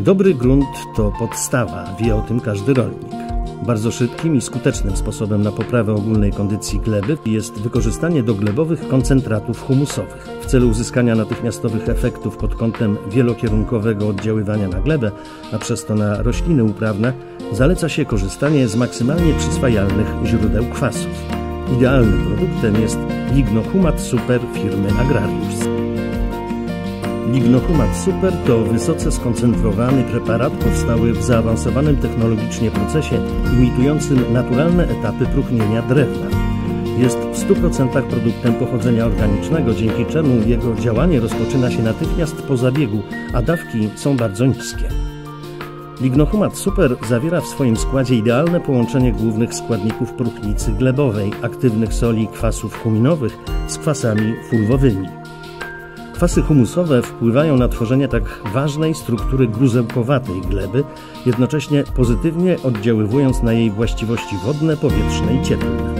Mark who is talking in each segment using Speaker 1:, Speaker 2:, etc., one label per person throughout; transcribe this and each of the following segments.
Speaker 1: Dobry grunt to podstawa, wie o tym każdy rolnik. Bardzo szybkim i skutecznym sposobem na poprawę ogólnej kondycji gleby jest wykorzystanie do glebowych koncentratów humusowych. W celu uzyskania natychmiastowych efektów pod kątem wielokierunkowego oddziaływania na glebę, a przez to na rośliny uprawne, zaleca się korzystanie z maksymalnie przyswajalnych źródeł kwasów. Idealnym produktem jest Lignohumat Super firmy Agrarius. Lignohumat Super to wysoce skoncentrowany preparat powstały w zaawansowanym technologicznie procesie imitującym naturalne etapy próchnienia drewna. Jest w 100% produktem pochodzenia organicznego, dzięki czemu jego działanie rozpoczyna się natychmiast po zabiegu, a dawki są bardzo niskie. Lignohumat Super zawiera w swoim składzie idealne połączenie głównych składników próchnicy glebowej, aktywnych soli kwasów huminowych z kwasami fulwowymi. Kwasy humusowe wpływają na tworzenie tak ważnej struktury gruzełkowatej gleby, jednocześnie pozytywnie oddziaływując na jej właściwości wodne, powietrzne i cieplne.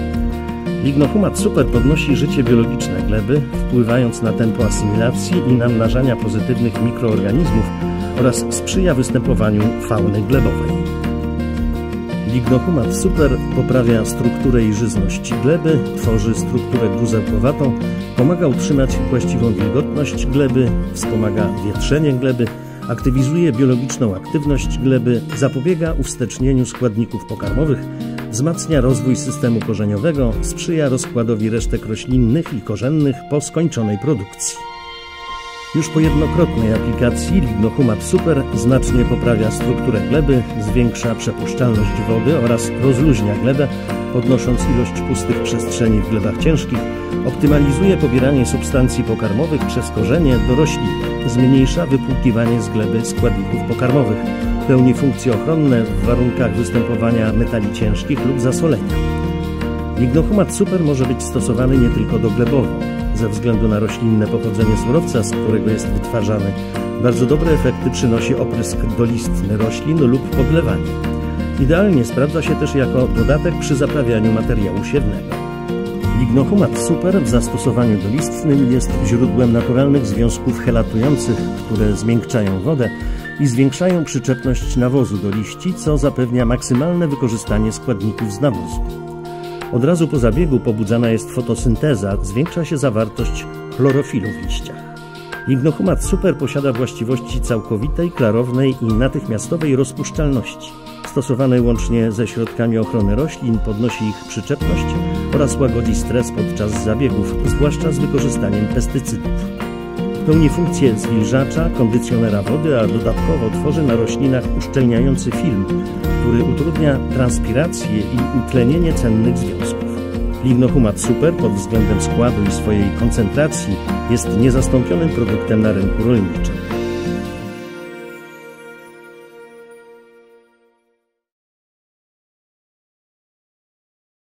Speaker 1: Lignohumat super podnosi życie biologiczne gleby, wpływając na tempo asymilacji i namnażania pozytywnych mikroorganizmów oraz sprzyja występowaniu fauny glebowej. Lignohumat super poprawia strukturę i żyzność gleby, tworzy strukturę gruzełkowatą, pomaga utrzymać właściwą wilgotność gleby, wspomaga wietrzenie gleby, aktywizuje biologiczną aktywność gleby, zapobiega uwstecznieniu składników pokarmowych, wzmacnia rozwój systemu korzeniowego, sprzyja rozkładowi resztek roślinnych i korzennych po skończonej produkcji. Już po jednokrotnej aplikacji Lignohumat Super znacznie poprawia strukturę gleby, zwiększa przepuszczalność wody oraz rozluźnia glebę, podnosząc ilość pustych przestrzeni w glebach ciężkich, optymalizuje pobieranie substancji pokarmowych przez korzenie do roślin, zmniejsza wypłukiwanie z gleby składników pokarmowych, pełni funkcje ochronne w warunkach występowania metali ciężkich lub zasolenia. Lignohumat Super może być stosowany nie tylko do glebowo, ze względu na roślinne pochodzenie surowca, z którego jest wytwarzany. Bardzo dobre efekty przynosi oprysk dolistny roślin lub podlewanie. Idealnie sprawdza się też jako dodatek przy zaprawianiu materiału siewnego. Lignohumat super w zastosowaniu dolistnym jest źródłem naturalnych związków helatujących, które zmiękczają wodę i zwiększają przyczepność nawozu do liści, co zapewnia maksymalne wykorzystanie składników z nawozu. Od razu po zabiegu pobudzana jest fotosynteza, zwiększa się zawartość chlorofilu w liściach. Lignohumat super posiada właściwości całkowitej, klarownej i natychmiastowej rozpuszczalności. Stosowany łącznie ze środkami ochrony roślin podnosi ich przyczepność oraz łagodzi stres podczas zabiegów, zwłaszcza z wykorzystaniem pestycydów. Pełni funkcję zwilżacza, kondycjonera wody, a dodatkowo tworzy na roślinach uszczelniający film, który utrudnia transpirację i utlenienie cennych związków. Lignohumat Super pod względem składu i swojej koncentracji jest niezastąpionym produktem na rynku rolniczym.